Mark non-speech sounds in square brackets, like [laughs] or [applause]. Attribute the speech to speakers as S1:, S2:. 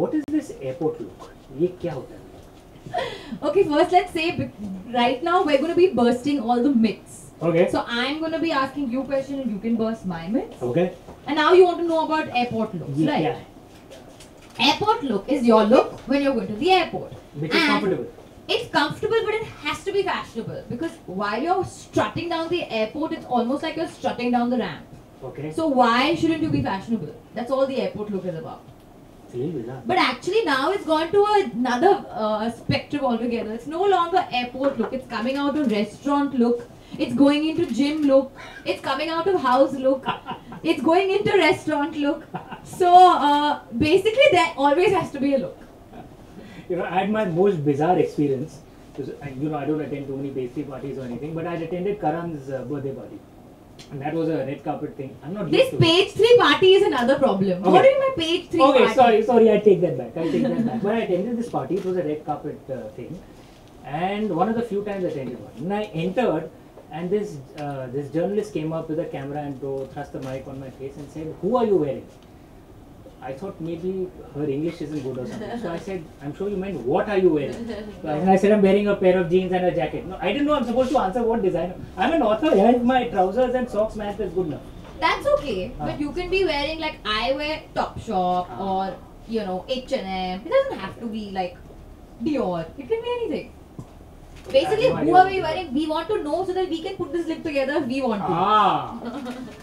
S1: what is this airport look? ये क्या होता है?
S2: Okay, first let's say be- right now we're going to be bursting all the myths.
S1: Okay.
S2: So I'm going to be asking you question and you can burst my myths.
S1: okay.
S2: And now you want to know about airport looks,
S1: ये
S2: right?
S1: क्या है?
S2: Airport look is your look when you're going to the airport.
S1: Which is
S2: And
S1: comfortable.
S2: It's comfortable, but it has to be fashionable because while you're strutting down the airport, it's almost like you're strutting down the ramp.
S1: Okay.
S2: So why shouldn't you be fashionable? That's all the airport look is about. But actually now it's gone to another uh, spectrum altogether. It's no longer airport look. It's coming out of restaurant look. It's going into gym look. It's coming out of house look. It's going into restaurant look. So uh, basically there always has to be a look.
S1: You know, I had my most bizarre experience. You know, I don't attend too many page 3 parties or anything, but I attended Karan's uh, birthday party. And that was a red carpet thing. I'm not
S2: This
S1: to it.
S2: page 3 party is another problem. What do
S1: Okay.
S2: you mean page 3
S1: Okay,
S2: party?
S1: sorry, sorry, I take that back. I take that back. But I attended this party. It was a red carpet uh, thing, and one of the few times I attended one. And I entered, and this uh, this journalist came up with a camera and throw, thrust the mic on my face and said, "Who are you wearing?" I thought maybe her English isn't good or something. So I said, "I'm sure you meant what are you wearing?" And I said, "I'm wearing a pair of jeans and a jacket." No, I didn't know I'm supposed to answer what designer. I'm an author. Yeah, my trousers and socks match, that's good enough.
S2: That's okay,
S1: Ah.
S2: but you can be wearing like I wear Topshop
S1: Ah.
S2: or you know H and M. It doesn't have to be like Dior. It can be anything. Basically, who are we wearing? We want to know so that we can put this lip together if we want to.
S1: Ah, [laughs]